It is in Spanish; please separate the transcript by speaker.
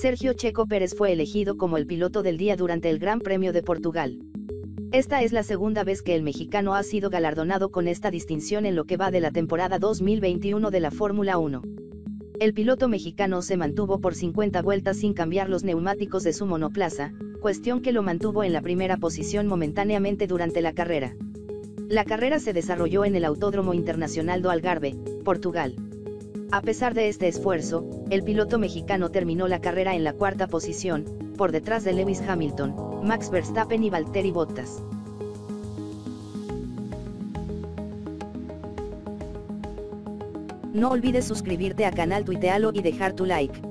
Speaker 1: Sergio Checo Pérez fue elegido como el piloto del día durante el Gran Premio de Portugal. Esta es la segunda vez que el mexicano ha sido galardonado con esta distinción en lo que va de la temporada 2021 de la Fórmula 1. El piloto mexicano se mantuvo por 50 vueltas sin cambiar los neumáticos de su monoplaza, cuestión que lo mantuvo en la primera posición momentáneamente durante la carrera. La carrera se desarrolló en el Autódromo Internacional do Algarve, Portugal. A pesar de este esfuerzo, el piloto mexicano terminó la carrera en la cuarta posición, por detrás de Lewis Hamilton, Max Verstappen y Valtteri Bottas. No olvides suscribirte a canal Tuitealo y dejar tu like.